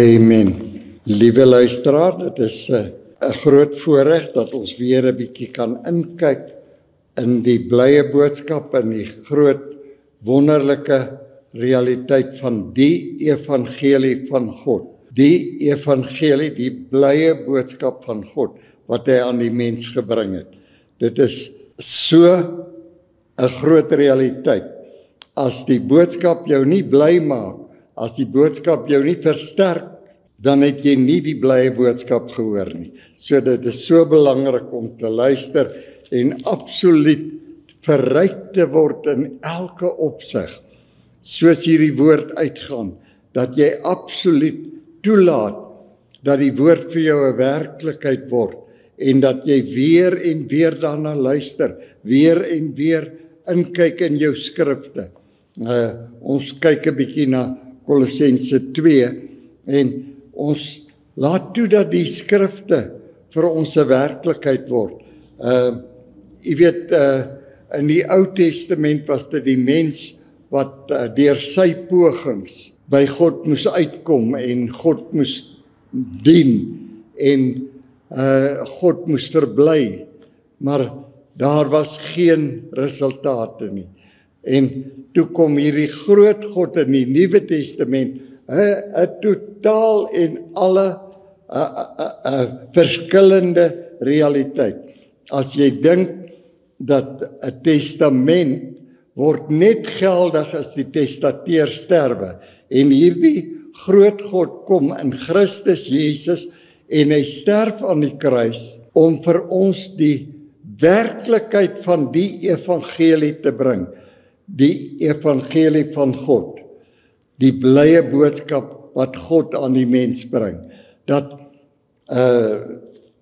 Amen. Liewe luisteraar, dit is 'n uh, 'n groot voorreg dat ons weer 'n bietjie kan inkyk in die blye boodskap en die groot wonderlike realiteit van die evangelie van God. Die evangelie, die blye boodskap van God wat hy aan die mens gebring het. Dit is so 'n groot realiteit. As die boodskap jou nie bly maak, as die boodskap jou nie versterk dan het jy nie die blye boodskap gehoor nie. So dit is so belangrik om te luister en absoluut verryk te word in elke opsig. Soos hierdie woord uitgaan dat jy absoluut toelaat dat die woord vir jou 'n werklikheid word en dat jy weer en weer daarna luister, weer en weer inkyk in jou skrifte. Uh ons kyk 'n bietjie na Kolossense 2 en ons laat toe dat die skrifte vir ons 'n werklikheid word. Uh jy weet uh in die Ou Testament was dit die mens wat uh, deur sy pogings by God moes uitkom en God moes dien en uh God moes verbly. Maar daar was geen resultate nie. En toe kom hierdie groot God in die Nuwe Testament 'n totaal en alle 'n 'n verskillende realiteit. As jy dink dat 'n testament word net geldig as die testateur sterwe en hierdie groot God kom in Christus Jesus en hy sterf aan die kruis om vir ons die werklikheid van die evangelie te bring die evangelie van God die blye boodskap wat God aan die mens bring. Dat uh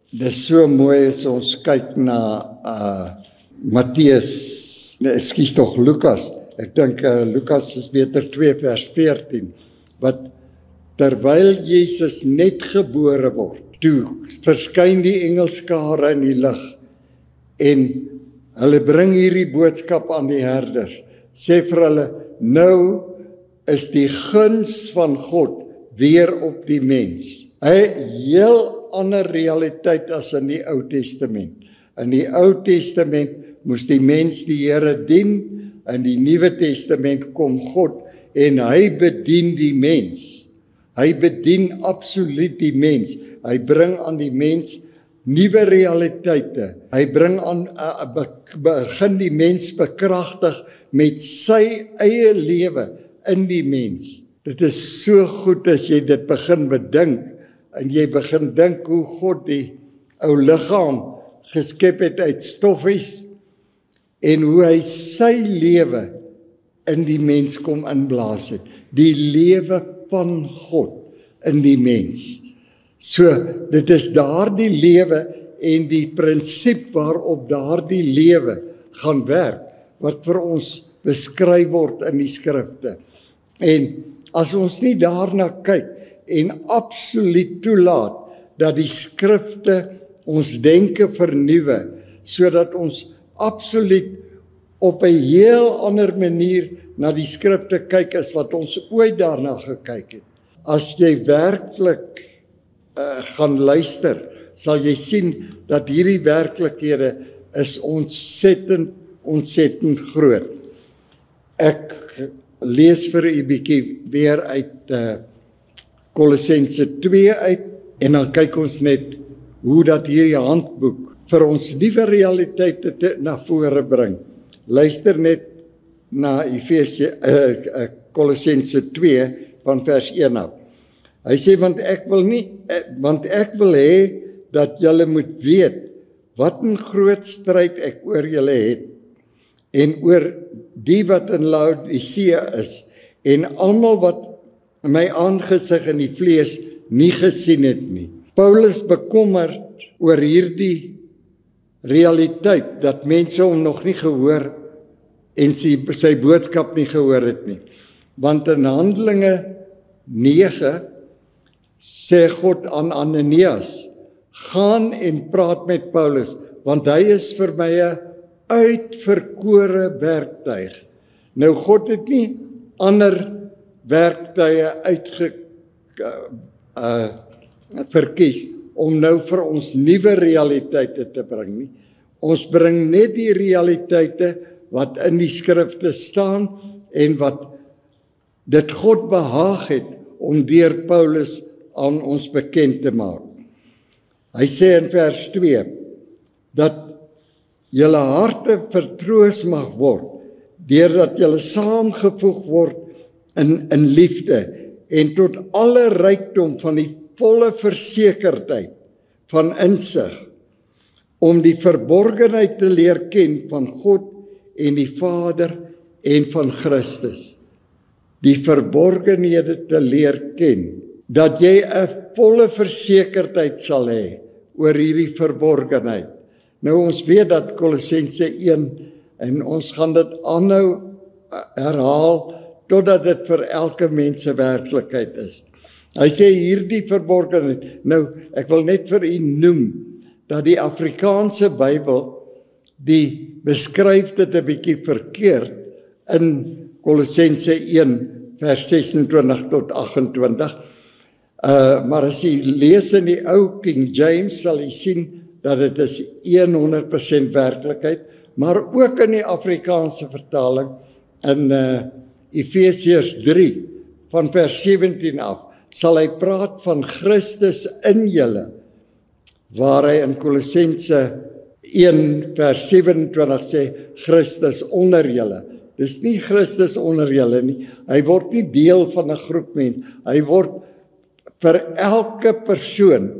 dis so mooi as ons kyk na uh Matteus, nee, ekskuus tog Lukas. Ek dink uh Lukas is beter 2 vers 14 wat terwyl Jesus net gebore word, toe verskyn die engelskare in die lig en hulle bring hierdie boodskap aan die herders. Sê vir hulle nou is die guns van God weer op die mens. 'n Heel ander realiteit as in die Ou Testament. In die Ou Testament moes die mens die Here dien, in die Nuwe Testament kom God en hy bedien die mens. Hy bedien absoluut die mens. Hy bring aan die mens nuwe realiteite. Hy bring aan uh, begin die mens bekragtig met sy eie lewe in die mens. Dit is so goed as jy dit begin bedink en jy begin dink hoe God die ou liggaam geskep het uit stoffies en hoe hy sy lewe in die mens kom inblaas het. Die lewe van God in die mens. So dit is daardie lewe en die prinsip waarop daardie lewe gaan werk wat vir ons beskryf word in die skrifte. En as ons nie daarna kyk en absoluut toelaat dat die skrifte ons denke vernuwe sodat ons absoluut op 'n heel ander manier na die skrifte kyk as wat ons ooit daarna gekyk het. As jy werklik uh, gaan luister, sal jy sien dat hierdie werklikhede is ontsettend ontsettend groot. Ek lees vir u bietjie weer uit uh Kolossense 2 uit en dan kyk ons net hoe dat hierdie handboek vir ons nuwe realiteite te, na vore bring. Luister net na Efesië uh, uh Kolossense 2 van vers 1 af. Hy sê want ek wil nie uh, want ek wil hê dat julle moet weet wat 'n groot stryd ek oor julle het en oor die wat in Laodicea is en almal wat my aangesig in die vlees nie gesien het nie. Paulus bekommerd oor hierdie realiteit dat mense hom nog nie gehoor en sy sy boodskap nie gehoor het nie. Want in Handelinge 9 sê God aan Ananias: "Gaan en praat met Paulus, want hy is vir my 'n uitverkore werktuig. Nou God het nie ander werktuie uitge uh verkies om nou vir ons nuwe realiteite te bring nie. Ons bring net die realiteite wat in die skrifte staan en wat dit God behaag het om deur Paulus aan ons bekend te maak. Hy sê in vers 2 dat julle harte vertroos mag word deurdat julle saamgevoeg word in in liefde en tot alle rykdom van die volle versekerdheid van insig om die verborgenheid te leer ken van God en die Vader en van Christus. Die verborgenhede te leer ken dat jy 'n volle versekerdheid sal hê oor hierdie verborgenheid nou ons weet dat Kolossense 1 en ons gaan dit aanhou eh, herhaal totdat dit vir elke mens se werklikheid is. Hy sê hierdie verborgenheid. Nou, ek wil net vir u noem dat die Afrikaanse Bybel die beskryf dit 'n bietjie verkeerd in Kolossense 1 vers 26 tot 28. Uh maar as jy lees in die ou King James sal jy sien dat dit is 100% werklikheid, maar ook in die Afrikaanse vertaling in uh Efesiërs 3 van vers 17 af sal hy praat van Christus in julle waar hy in Kolossense 1 vers 27 sê Christus onder julle. Dis nie Christus onder julle nie. Hy word nie deel van 'n groep mense. Hy word vir elke persoon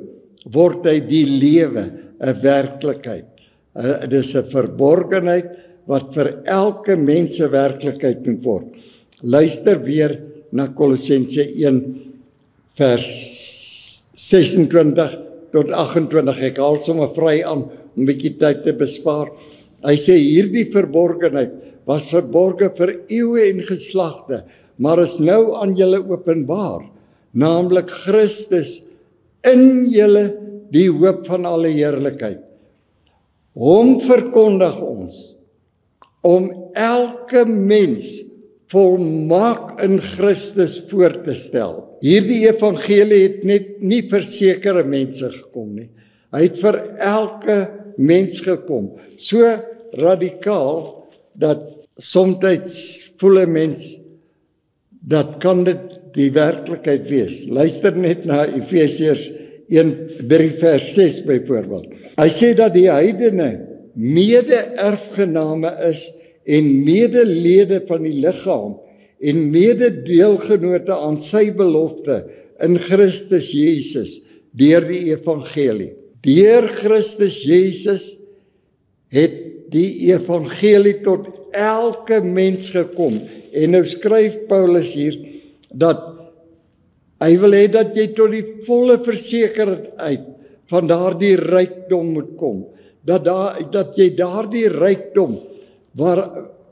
word hy die lewe, 'n werklikheid. Dit is 'n verborgenheid wat vir elke mens se werklikheid moet word. Luister weer na Kolossense 1 vers 26 tot 28. Ek haal sommer vry aan om 'n bietjie tyd te bespaar. Hy sê hierdie verborgenheid was verborge vir eeue en geslagte, maar is nou aan julle openbaar, naamlik Christus in julle die hoop van alle heerlikheid. Hom verkondig ons om elke mens volmaak in Christus voor te stel. Hierdie evangelie het net nie vir sekere mense gekom nie. Hy het vir elke mens gekom. So radikaal dat soms voel 'n mens dat kan dit die werklikheid wees. Luister net na Efesiërs 1 vers 6 byvoorbeeld. Hy sê dat die heidene mede-erfgename is en medelede van die liggaam en mededeelgenote aan sy belofte in Christus Jesus deur die evangelie. Deur Christus Jesus het die evangelie tot elke mens gekom. En nou skryf Paulus hier dat hy wil hê dat jy tot die volle versekerheid van daardie rykdom moet kom. Dat daar dat jy daardie rykdom waar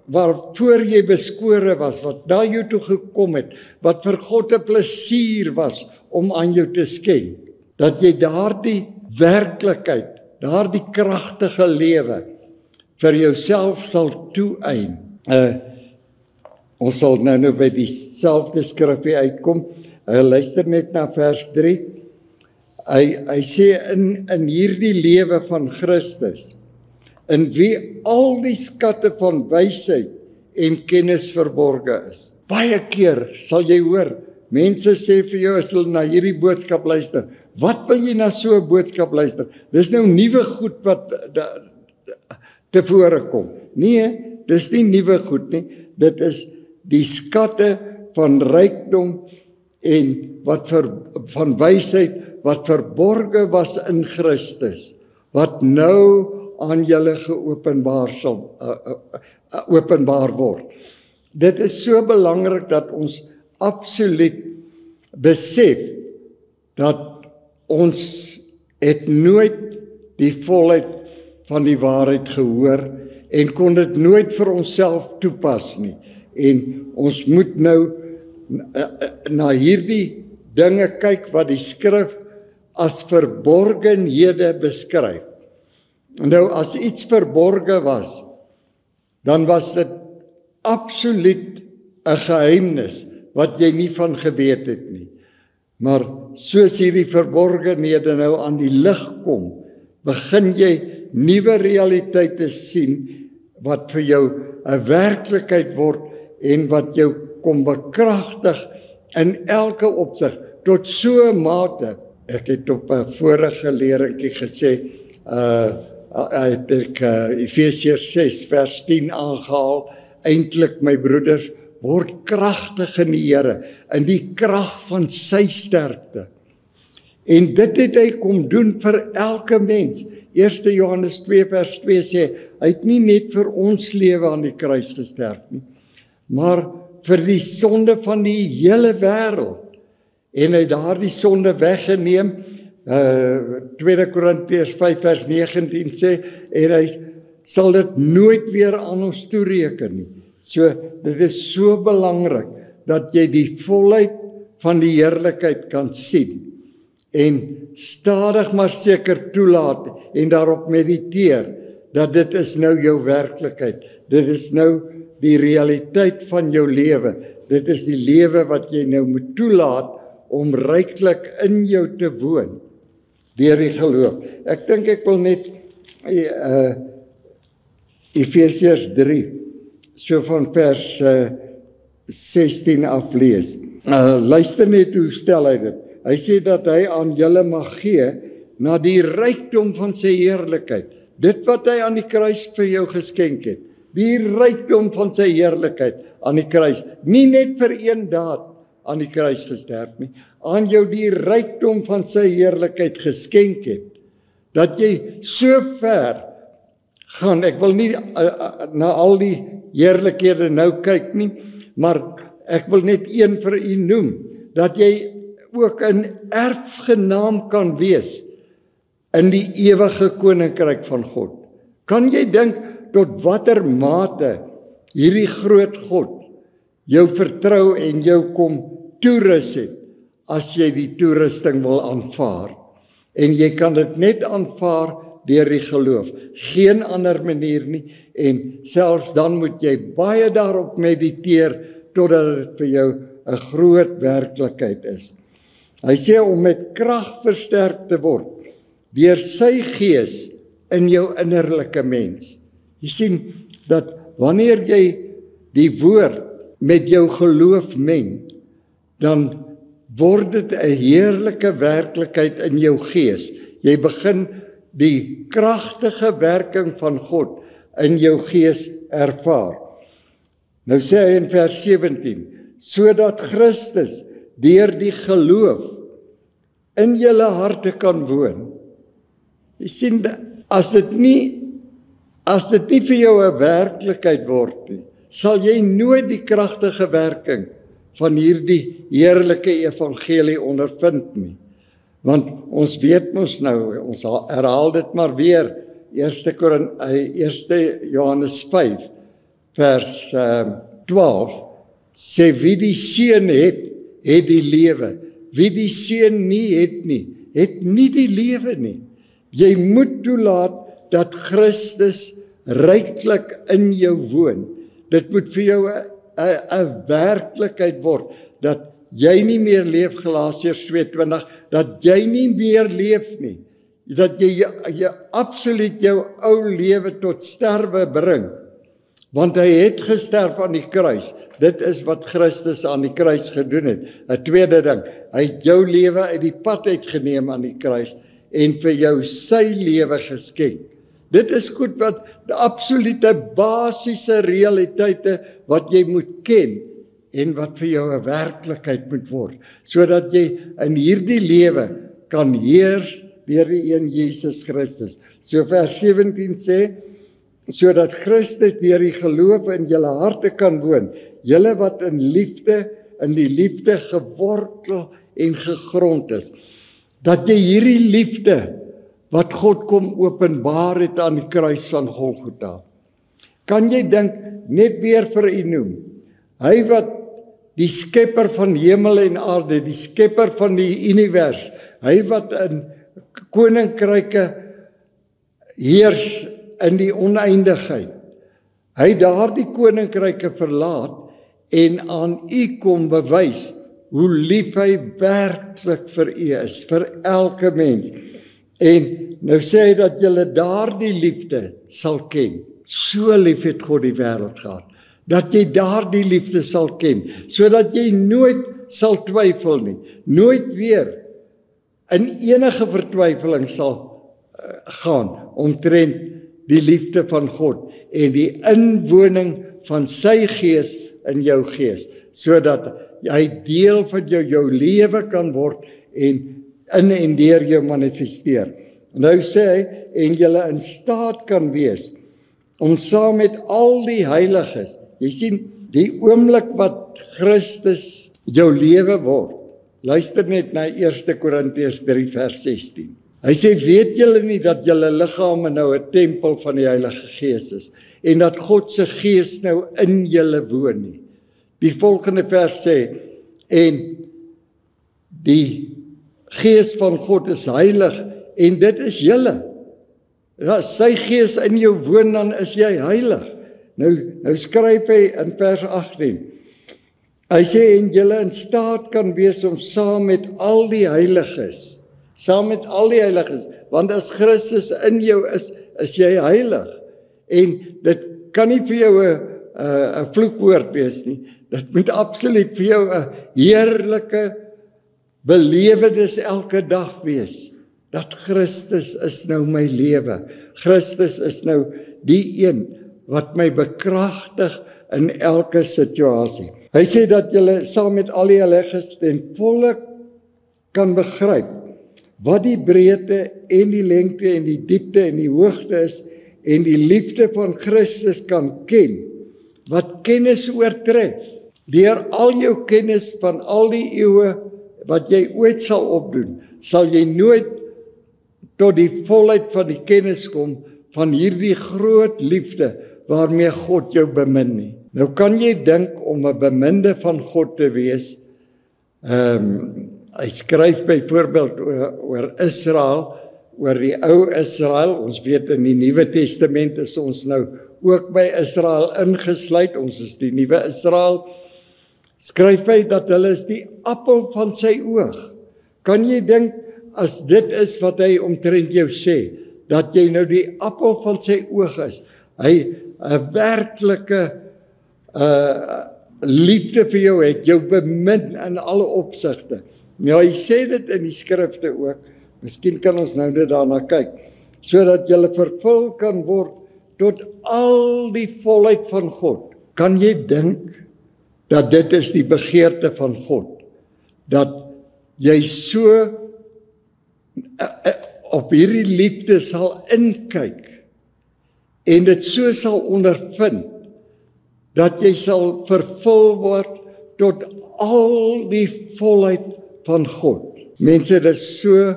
waarvoor jy beskore was wat na jou toe gekom het wat vir God 'n plesier was om aan jou te skenk dat jy daardie werklikheid daardie kragtige lewe vir jouself sal toeëien uh ons sal nou nou by dieselfde skrifgie uitkom uh, luister net na vers 3 hy hy sê in in hierdie lewe van Christus in wie al die skatte van wysheid en kennis verborge is. Baie keer sal jy hoor mense sê vir jou as hulle na hierdie boodskap luister, wat wil jy na so 'n boodskap luister? Dis nou nuwe goed wat te vore kom. Nee, dis nie nuwe goed nie. Dit is die skatte van rykdom en wat vir van wysheid wat verborge was in Christus wat nou aan julle geopenbaar sal uh, uh, uh, openbaar word. Dit is so belangrik dat ons absoluut besef dat ons het nooit die volheid van die waarheid gehoor en kon dit nooit vir onsself toepas nie en ons moet nou na hierdie dinge kyk wat die skrif as verborgenhede beskryf Nou as iets verborge was, dan was dit absoluut 'n geheimnis wat jy nie van geweet het nie. Maar soos hierdie verborgenhede nou aan die lig kom, begin jy nuwe realiteite sien wat vir jou 'n werklikheid word en wat jou kom bekragtig in elke opsig tot so mate. Ek het op 'n vorige leerentjie gesê, uh uit ek uh, Efesiërs 6 vers 10 aangehaal, eintlik my broeders word kragtig in die Here in die krag van sy sterkte. En dit het hy kom doen vir elke mens. 1 Johannes 2 vers 2 sê hy het nie net vir ons lewe aan die kruis gesterf nie, maar vir die sonde van die hele wêreld. En hy daardie sonde weggeneem. Uh 2 Korintiërs 5 vers 19 sê en hy sal dit nooit weer aan ons toereken nie. So dit is so belangrik dat jy die volheid van die heerlikheid kan sien en stadig maar seker toelaat en daarop mediteer dat dit is nou jou werklikheid. Dit is nou die realiteit van jou lewe. Dit is die lewe wat jy nou moet toelaat om ryklik in jou te woon deur die geloof. Ek dink ek wil net uh Efesiërs 3 so van vers uh, 16 af lees. Uh, luister net hoe stel hy dit. Hy sê dat hy aan julle mag gee na die rykdom van sy heerlikheid. Dit wat hy aan die kruis vir jou geskenk het. Die rykdom van sy heerlikheid aan die kruis. Nie net vir een daad aan die kruis gesterf nie, aan jou die rykdom van sy heerlikheid geskenk het. Dat jy so ver gaan. Ek wil nie uh, uh, na al die heerlikhede nou kyk nie, maar ek wil net een vir u noem dat jy ook 'n erfgenaam kan wees in die ewige koninkryk van God. Kan jy dink tot watter mate hierdie groot God jou vertrou en jou kom toerus het as jy die toerusting wil aanvaar. En jy kan dit net aanvaar deur die geloof. Geen ander manier nie. En selfs dan moet jy baie daarop mediteer totdat dit vir jou 'n groot werklikheid is. Hy sê om met krag versterk te word deur sy gees in jou innerlike mens. Jy sien dat wanneer jy die woord met jou geloof meng, dan word dit 'n heerlike werklikheid in jou gees. Jy begin die kragtige werking van God in jou gees ervaar. Nou sê hy in vers 17, sodat Christus deur die geloof in julle harte kan woon. Jy sien as dit nie as dit nie vir jou 'n werklikheid word nie, sal jy nooit die kragtige werking van hierdie heerlike evangelie ondervind nie. Want ons weet mos nou, ons herhaal dit maar weer 1 Korint 1 Johannes 5 vers uh, 12 sê wie die seun het het die lewe. Wie die seun nie het nie, het nie die lewe nie. Jy moet toelaat dat Christus ryklik in jou woon. Dit moet vir jou 'n 'n werklikheid word dat jy nie meer leef Galasiërs 2:20 dat jy nie meer leef nie. Dat jy jy, absoluut jou ou lewe tot sterwe bring want hy het gesterf aan die kruis. Dit is wat Christus aan die kruis gedoen het. 'n Tweede ding, hy het jou lewe uit die pad uitgeneem aan die kruis en vir jou sy lewe geskenk. Dit is goed wat die absolute basiese realiteite wat jy moet ken en wat vir jou 'n werklikheid moet word sodat jy in hierdie lewe kan heers deur die een Jesus Christus. So vers 17 sê sodat Christus deur die geloof in julle harte kan woon. Julle wat in liefde in die liefde gewortel en gegrond is. Dat jy hierdie liefde wat God kom openbaar het aan die kruis van Golgotha. Kan jy dink net weer vir u noem. Hy wat die skepper van hemel en aarde, die skepper van die univers, hy wat in koninkryke heers in die oneindigheid. Hy daardie koninkryke verlaat en aan u kom bewys hoe lief hy werklik vir u is, vir elke mens. En nou sê hy dat jy daardie liefde sal ken. So lief het God die wêreld gehad dat jy daardie liefde sal ken, sodat jy nooit sal twyfel nie, nooit weer in enige vertwyfeling sal uh, gaan omtrent die liefde van God en die inwoning van sy gees in jou gees sodat hy deel van jou jou lewe kan word en in en deur jou manifesteer. Nou sê hy en jy in staat kan wees om saam met al die heiliges. Jy sien die oomblik wat Christus jou lewe word. Luister net na 1 Korintiërs 3 vers 16. Hy sê weet julle nie dat julle liggame nou 'n tempel van die Heilige Gees is en dat God se Gees nou in julle woon nie. Die volgende vers sê en die Gees van God is heilig en dit is julle. Ja, sy Gees in jou woon dan is jy heilig. Nou nou skryf hy in vers 18. Hy sê en julle in staat kan wees om saam met al die heiliges, saam met al die heiliges, want as Christus in jou is, is jy heilig. En dit kan nie vir jou 'n 'n vloekwoord wees nie. Dit moet absoluut vir jou 'n heerlike belewenis elke dag wees dat Christus is nou my lewe. Christus is nou die een wat my bekragtig in elke situasie. Hy sê dat jy saam met al die heiliges ten volle kan begryp wat die breedte en die lengte en die diepte en die hoogte is en die liefde van Christus kan ken wat kennis oortref deur al jou kennis van al die eeue wat jy ooit sal opdoen sal jy nooit tot die volheid van die kennis kom van hierdie groot liefde waarmee God jou bemin nie nou kan jy dink om 'n beminde van God te wees ehm um, hy skryf byvoorbeeld oor, oor Israel oor die ou Israel. Ons weet in die Nuwe Testament is ons nou ook by Israel ingesluit. Ons is die nuwe Israel. Skryf hy dat hulle is die appel van sy oog. Kan jy dink as dit is wat hy omtrent jou sê dat jy nou die appel van sy oog is. Hy 'n werklike uh liefde vir jou het, jou bemin in alle opsigte. Nou hy sê dit in die skrifte ook. Miskien kan ons nou net daarna kyk sodat jy vervul kan word tot al die volheid van God. Kan jy dink dat dit is die begeerte van God dat jy so eh, eh, op hierdie liefde sal inkyk en dit so sal ondervind dat jy sal vervul word tot al die volheid van God. Mense, dit is so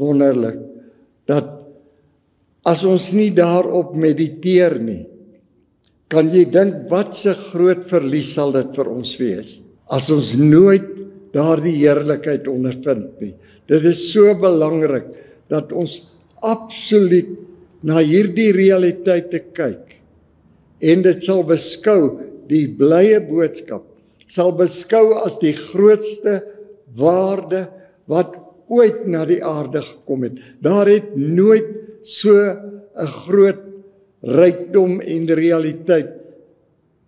wonderlik dat as ons nie daarop mediteer nie kan jy dink wat 'n groot verlies sal dit vir ons wees as ons nooit daardie heerlikheid ondervind nie dit is so belangrik dat ons absoluut na hierdie realiteit te kyk en dit sal beskou die blye boodskap sal beskou as die grootste waarde wat ooit na die aarde gekom het. Daar het nooit so 'n groot rykdom en realiteit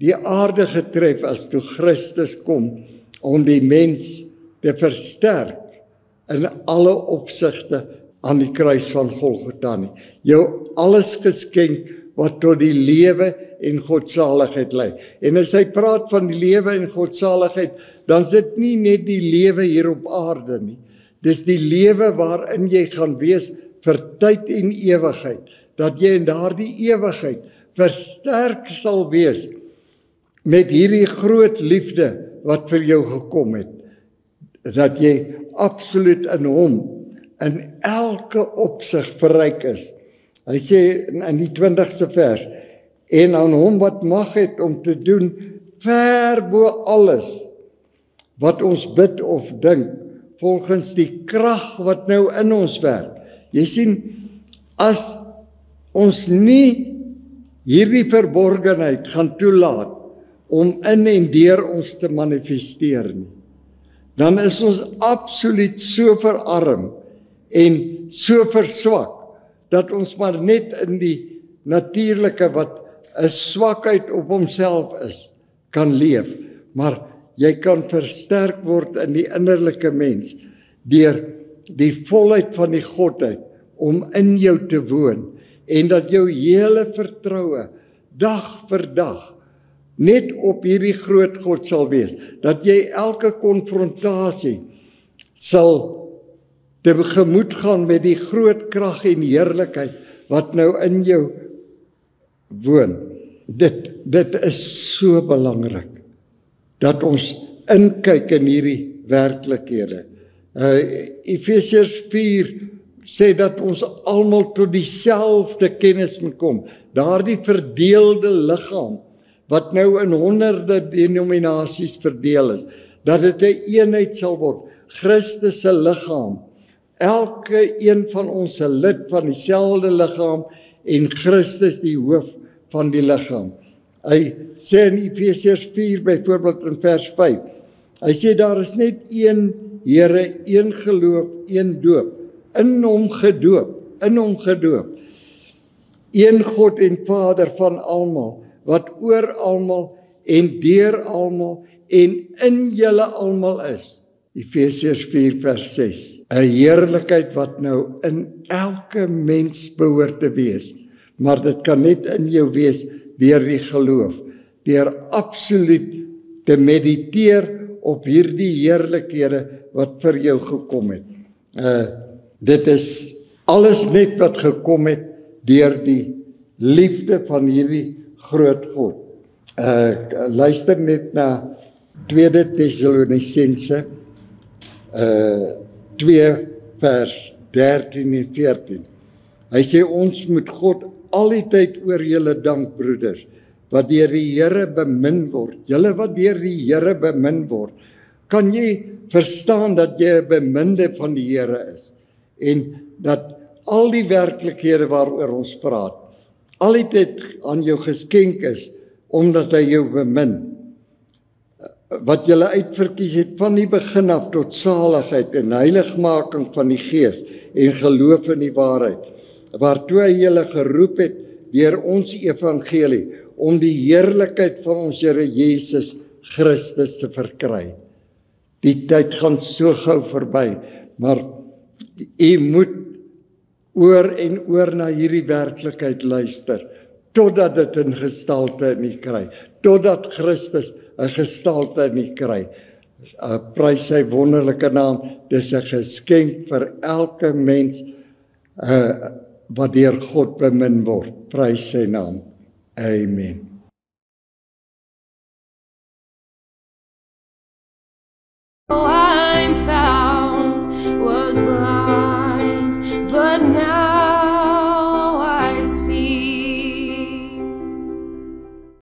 die aarde getref as toe Christus kom om die mens te versterk in alle opsigte aan die kruis van Golgotha nie. Jou alles geskenk wat tot die lewe en godsaligheid lei. En as hy praat van die lewe en godsaligheid, dan is dit nie net die lewe hier op aarde nie. Dis die lewe waarin jy gaan wees vir tyd en ewigheid, dat jy in daardie ewigheid versterk sal wees met hierdie groot liefde wat vir jou gekom het. Dat jy absoluut in hom in elke opsig verryk is. Hy sê in die 20ste vers en aan hom wat mag het om te doen ver bo alles wat ons bid of dink volgens die krag wat nou in ons werk. Jy sien as ons nie hierdie verborgenheid gaan toelaat om in en deur ons te manifesteer nie, dan is ons absoluut so verarm en so verswak dat ons maar net in die natuurlike wat 'n swakheid op homself is kan leef. Maar jy kan versterk word in die innerlike mens deur die volheid van die godheid om in jou te woon en dat jou hele vertroue dag vir dag net op hierdie groot God sal wees. Dat jy elke konfrontasie sal te gemoed gaan met die groot krag en heerlikheid wat nou in jou woon. Dit dit is so belangrik dat ons inkyk in hierdie werklikhede. Uh Efesiërs 4 sê dat ons almal tot dieselfde kennis moet kom daardie verdeelde liggaam wat nou in honderde denominasies verdeel is, dat dit 'n een eenheid sal word. Christus se liggaam. Elke een van ons se lid van dieselfde liggaam en Christus die hoof van die liggaam. Hy sê in Efesiërs 4 byvoorbeeld in vers 5. Hy sê daar is net een Here, een geloof, een doop. In hom gedoop, in hom gedoop. Een God en Vader van almal wat oor almal en deur almal en in julle almal is. Efesiërs 4 vers 6. 'n Heerlikheid wat nou in elke mens behoort te wees, maar dit kan net in jou wees deur die geloof, deur absoluut te mediteer op hierdie heerlikhede wat vir jou gekom het. Uh dit is alles net wat gekom het deur die liefde van hierdie groot God. Uh, luister net na 2 Tessalonisense uh 2 vers 13 en 14. Hy sê ons moet God al die tyd oor julle dank broeders wat deur die Here bemin word. Julle wat deur die Here bemin word. Kan jy verstaan dat jy 'n beminde van die Here is en dat al die werklikhede waaroor ons praat altyd aan jou geskenk is omdat hy jou bemin wat jy uitverkies het van die begin af tot saligheid en heiligmaking van die gees en geloof in die waarheid waartoe hy julle geroep het deur ons evangelie om die heerlikheid van ons Here Jesus Christus te verkry. Die tyd gaan so gou verby, maar U moet oor en oor na hierdie werklikheid luister totdat dit in gestalte in U kry, totdat Christus 'n gestalte in U kry. Uh, prys sy wonderlike naam. Dis 'n geskenk vir elke mens uh wat deur God bemin word. Prys sy naam. Amen. Oh, I'm found.